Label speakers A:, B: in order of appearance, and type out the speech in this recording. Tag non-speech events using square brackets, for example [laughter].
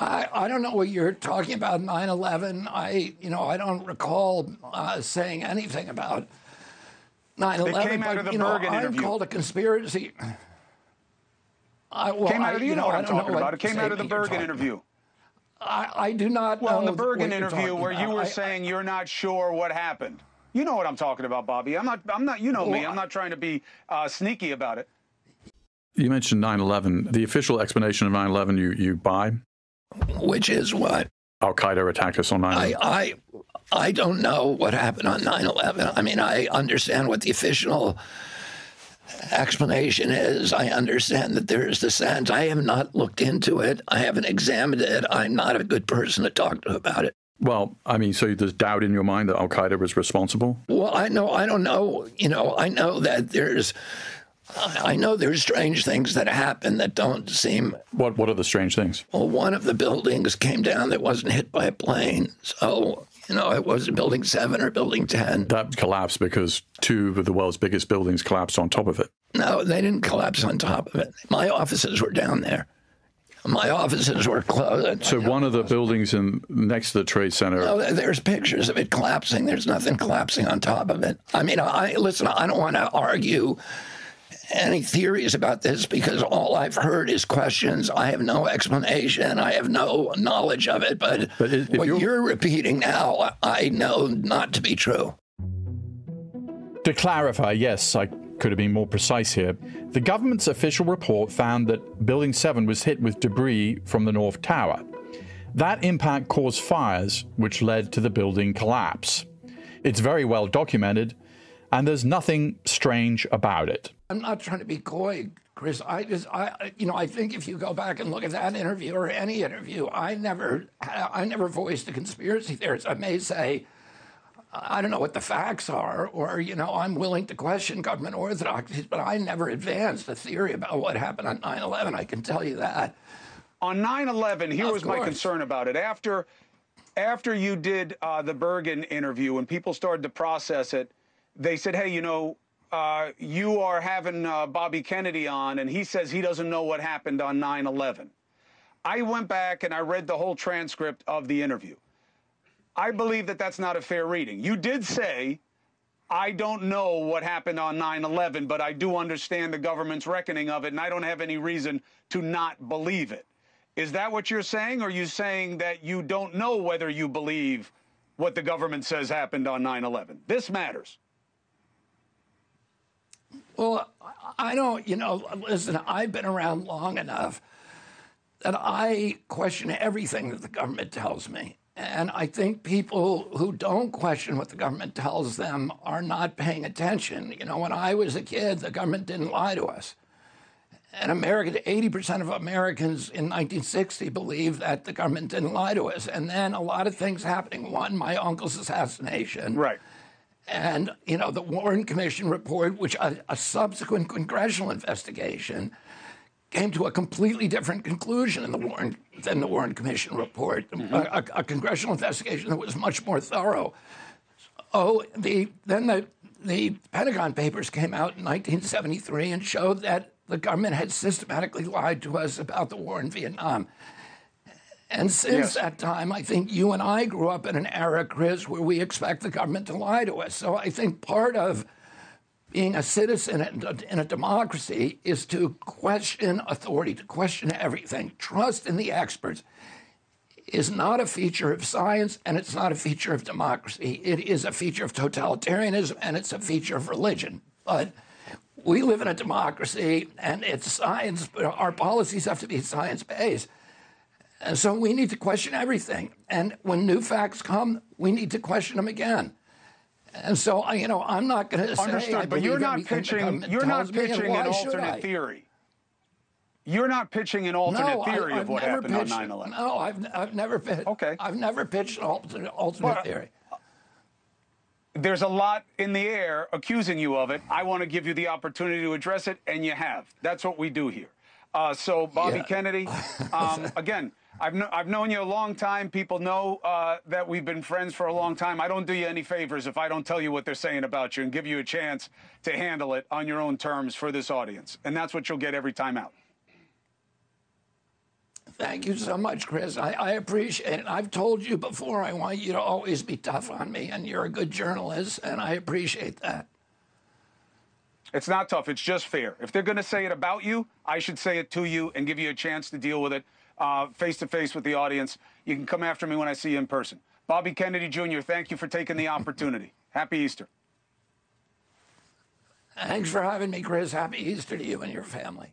A: I, I don't know what you're talking about 9/11. I you know I don't recall uh, saying anything about 9/11.
B: It came out of the
A: you know,
B: Bergen
A: I'm
B: interview.
A: called a conspiracy. I, well,
B: came out
A: I,
B: of, you, know,
A: know
B: what
A: I
B: I'm
A: don't know
B: talking
A: what
B: about. It came out of the
A: you're
B: Bergen
A: talking
B: interview.
A: about. I, I do not
B: Well, in the Bergen interview
A: talking
B: where you were
A: I-
B: saying you're not sure what happened. You know what I'm talking about, Bobby. I'm not. I'm not. You know me. I'm not trying to be uh, sneaky about it.
C: You mentioned 9 11. The official explanation of 9 11 you, you buy?
A: Which is what
C: Al Qaeda attacked us on 9
A: I,
C: 11.
A: I, I don't know what happened on 9 11. I mean, I understand what the official explanation is. I understand that there is dissent. I have not looked into it, I haven't examined it. I'm not a good person to talk to about it.
C: Well, I mean, so there's doubt in your mind that Al Qaeda was responsible?
A: Well, I know, I don't know. You know, I know that there's. I know there's strange things that happen that don't seem.
C: What, what are the strange things?
A: Well, one of the buildings came down that wasn't hit by a plane. So, you know, it was building seven or building 10.
C: That collapsed because two of the world's biggest buildings collapsed on top of it.
A: No, they didn't collapse on top of it. My offices were down there. My offices were closed.
C: So one of the buildings in next to the Trade Center.
A: No, there's pictures of it collapsing. There's nothing collapsing on top of it. I mean, I listen. I don't want to argue any theories about this because all I've heard is questions. I have no explanation. I have no knowledge of it. But,
C: But if
A: what
C: you're-
A: you're repeating now, I know not to be true.
D: To clarify, yes, I could have been more precise here. The government's official report found that Building 7 was hit with debris from the North Tower. That impact caused fires, which led to the building collapse. It's very well documented, and there's nothing strange about it.
A: I'm not trying to be coy, Chris. I just, I, I- you know, I think if you go back and look at that interview or any interview, I never, I never voiced a conspiracy theorist. I may say, I don't know what the facts are, or you know, I'm willing to question government orthodoxies, but I never advanced a theory about what happened on 9/11. I can tell you that.
B: On 9/11, here
A: Of
B: was my concern about it. After, after you did uh, the Bergen interview and people started to process it, they said, "Hey, you know, uh, you are having uh, Bobby Kennedy on, and he says he doesn't know what happened on 9/11." I went back and I read the whole transcript of the interview. I believe that that's not a fair reading. You did say, I don't know what happened on 9 11, but I do understand the government's reckoning of it, and I don't have any reason to not believe it. Is that what you're saying? Or are you saying that you don't know whether you believe what the government says happened on 9 11? This matters.
A: Well, I don't, you know, listen, I've been around long enough that I question everything that the government tells me. And I think people who don't question what the government tells them are not paying attention. You know, when I was a kid, the government didn't lie to us. And American, 80% of Americans in 1960 believed that the government didn't lie to us. And then a lot of things happening. One, my uncle's assassination
B: Right.
A: And you know the Warren Commission report, which a, a subsequent congressional investigation came to a completely different conclusion in the Warren than the Warren Commission report, mm-hmm. a, a, a congressional investigation that was much more thorough. Oh, the then the the Pentagon Papers came out in 1973 and showed that the government had systematically lied to us about the war in Vietnam. And since
B: Yes.
A: that time, I think you and I grew up in an era, Chris, where we expect the government to lie to us. So I think part of being a citizen in a, in a democracy is to question authority, to question everything. Trust in the experts is not a feature of science and it's not a feature of democracy. It is a feature of totalitarianism and it's a feature of religion. But we live in a democracy and it's science, but our policies have to be science based. And so we need to question everything. And when new facts come, we need to question them again. And so, I- you know, I'm not going to say
B: Understood. But you're not pitching. You're not
A: tells me, and
B: pitching an alternate theory. You're not pitching an alternate
A: no,
B: theory
A: I,
B: of what happened on 9 11.
A: No, I've, I've never pitched.
B: Okay.
A: I've never pitched an alternate, alternate
B: But-
A: theory.
B: there's a lot in the air accusing you of it. I want to give you the opportunity to address it, and you have. That's what we do here. Uh, so, Bobby
A: Yeah.
B: Kennedy, [laughs] um, again, I've, kn- I've known you a long time. People know uh, that we've been friends for a long time. I don't do you any favors if I don't tell you what they're saying about you and give you a chance to handle it on your own terms for this audience. And that's what you'll get every time out.
A: Thank you so much, Chris. I, I appreciate it. I've told you before, I want you to always be tough on me, and you're a good journalist, and I appreciate that.
B: It's not tough. It's just fair. If they're going to say it about you, I should say it to you and give you a chance to deal with it face to face with the audience. You can come after me when I see you in person. Bobby Kennedy Jr., thank you for taking the opportunity. Happy Easter.
A: Thanks for having me, Chris. Happy Easter to you and your family.